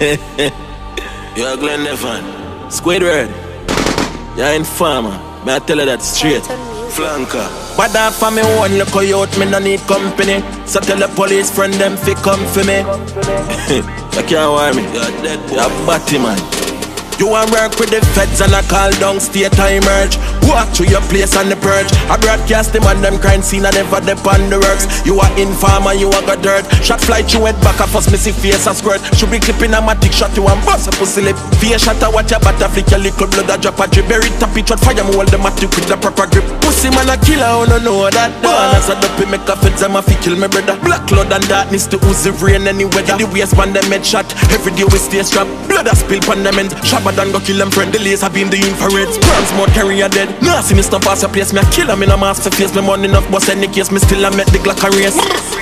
You're Glenn Nevin. Squidward. You're informer. May I tell you that straight? Flanker. But that for me one look out, me no need company. So tell the police friend them fi come for me. you can't worry me. You're dead boy. You're batty man. You want work with the feds and I call down state I emerge Walk to your place on the purge I broadcast them on them crime scene and never depend the works. You are informer, you are got dirt. Shot fly through head back and first me see face a squirt. Should be clipping a matic shot you and bust a pussy lip. Face shot a watch your butter flick your little blood a drop a drip. Bury top it shot fire me hold the matic with the proper grip. Pussy man a killer, oh, I don't know that Born as a dopey make a feds them a fi kill me brother. Black cloud and darkness to ooze the rain any weather. The waistband them head shot Every day we stay strapped. Blood a spill ends Shabba done go kill them friend The laser beam the infrared. Mode carry a dead Nah see me stop pass a place Me a killer me no master face. Me money enough boss any case Me still a make the Glock a race.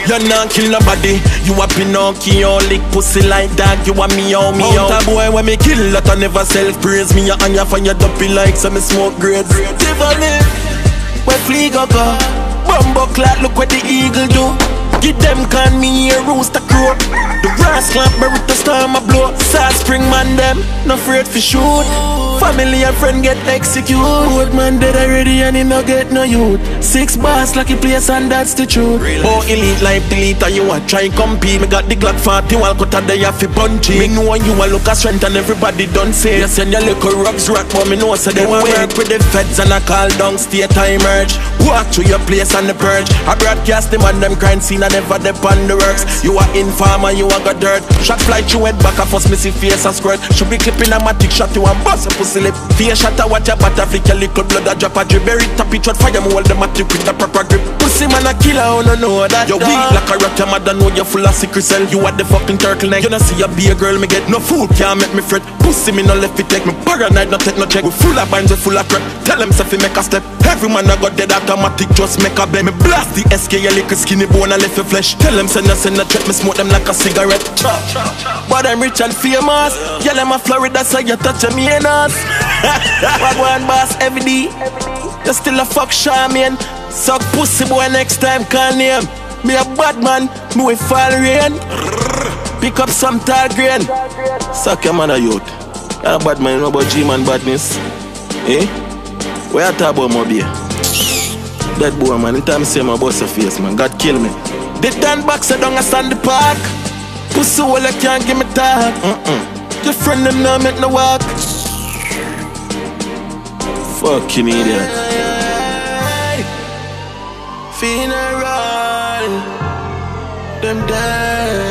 You not kill nobody. You a Pinocchio lick pussy like that You a me out me out a boy when me kill that I never self praise Me a for your dumpy like so me smoke grades. Tiffany Where flea go go? Bumbo clock look what the eagle do. Give them can me a rooster crow. The brass clamp bury the storm a blow. Sad spring man them, no afraid for shoot Family and friend get executed. Old man dead already and he no get no youth. Six bars lucky place and that's the truth. Oh elite life delete and you a try compete. Me got the Glock 40 while cut a day off fi punchy Me know you a look a strength and everybody done say You send your little rocks rock but me know say they want work with the feds and I call down state I emerge Walk to your place and the purge. I broadcast them on them crime scene and never depend the works. You are informer, you a got dirt. Shot fly through head back and first me see face a squirt. Should be clipping a matic shot you and bust a pussy lip Face shot a watch a butter flick your little blood a drop a drip Bury top it shot fire me hold the matic with the proper grip Pussy man a killer, oh no know that You weak like a rat, your mother know you full of sickle cell. You are the fucking turtleneck. You know see a be a girl me get no food can't make me fret. Pussy me no left it take. Me paranoid no take no check. We full of binds we full of crap. Tell them say fi make a step. Every man a got dead automatic just make a bet Me blast the SK your little skinny bone and left your flesh. Tell them send us send a threat me smoke them like a cigarette. But I'm rich and famous. Yeah them a Florida so you touch me and us Wagwan boss every day. You still a fuck shaman Suck pussy boy next time call name. Me a bad man, me we fall rain. Pick up some tall grain. Suck your man a youth. You're a bad man, you know about G-man badness. Eh? Where you talk about my beer? That boy man, in time say my boss a face man, God kill me. They The Dan boxer down a Sandy Park. Pussy well I can't give me talk. Mm-mm. Your friend them now make no walk. Fucking idiot Funeral, them dead.